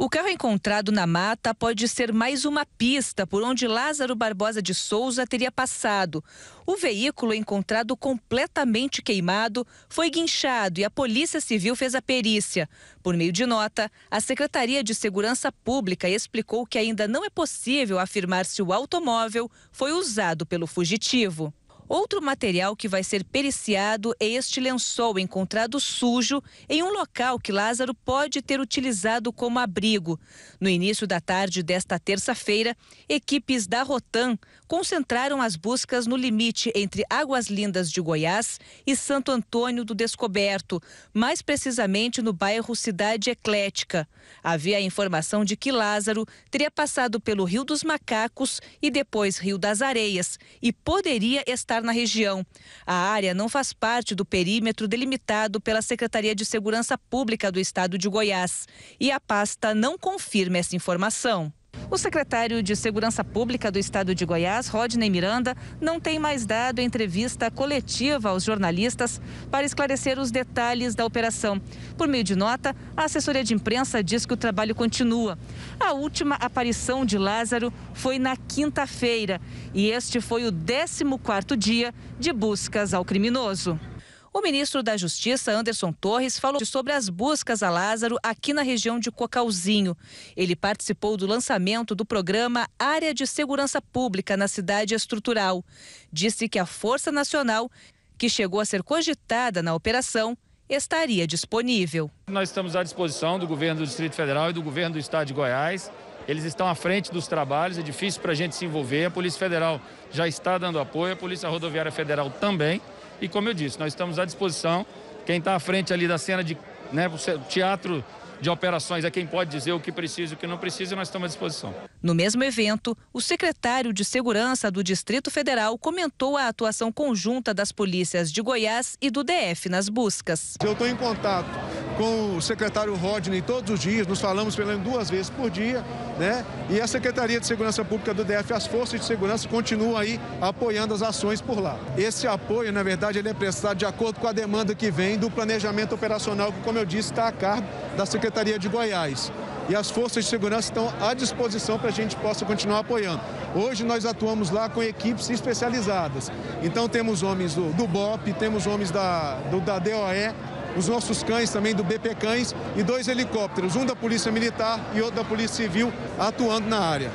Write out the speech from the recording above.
O carro encontrado na mata pode ser mais uma pista por onde Lázaro Barbosa de Souza teria passado. O veículo, encontrado completamente queimado, foi guinchado e a Polícia Civil fez a perícia. Por meio de nota, a Secretaria de Segurança Pública explicou que ainda não é possível afirmar se o automóvel foi usado pelo fugitivo. Outro material que vai ser periciado é este lençol encontrado sujo em um local que Lázaro pode ter utilizado como abrigo. No início da tarde desta terça-feira, equipes da Rotan concentraram as buscas no limite entre Águas Lindas de Goiás e Santo Antônio do Descoberto, mais precisamente no bairro Cidade Eclética. Havia a informação de que Lázaro teria passado pelo Rio dos Macacos e depois Rio das Areias e poderia estar estar na região. A área não faz parte do perímetro delimitado pela Secretaria de Segurança Pública do Estado de Goiás e a pasta não confirma essa informação. O secretário de Segurança Pública do Estado de Goiás, Rodney Miranda, não tem mais dado entrevista coletiva aos jornalistas para esclarecer os detalhes da operação. Por meio de nota, a assessoria de imprensa diz que o trabalho continua. A última aparição de Lázaro foi na quinta-feira e este foi o 14º dia de buscas ao criminoso. O ministro da Justiça, Anderson Torres, falou sobre as buscas a Lázaro aqui na região de Cocalzinho. Ele participou do lançamento do programa Área de Segurança Pública na cidade estrutural. Disse que a Força Nacional, que chegou a ser cogitada na operação, estaria disponível. Nós estamos à disposição do governo do Distrito Federal e do governo do Estado de Goiás. Eles estão à frente dos trabalhos, é difícil para a gente se envolver. A Polícia Federal já está dando apoio, a Polícia Rodoviária Federal também. E como eu disse, nós estamos à disposição. Quem está à frente ali da cena de né, teatro de operações é quem pode dizer o que precisa e o que não precisa, e nós estamos à disposição. No mesmo evento, o secretário de Segurança do Distrito Federal comentou a atuação conjunta das polícias de Goiás e do DF nas buscas. Eu estou em contato com o secretário Rodney todos os dias, nos falamos pelo menos duas vezes por dia, né? E a Secretaria de Segurança Pública do DF, as forças de segurança continuam aí apoiando as ações por lá. Esse apoio, na verdade, ele é prestado de acordo com a demanda que vem do planejamento operacional, que, como eu disse, está a cargo da Secretaria de Goiás. E as forças de segurança estão à disposição para a gente possa continuar apoiando. Hoje nós atuamos lá com equipes especializadas. Então temos homens do, do BOP, temos homens da, do, da DOE, os nossos cães também do BP Cães e dois helicópteros, um da Polícia Militar e outro da Polícia Civil atuando na área.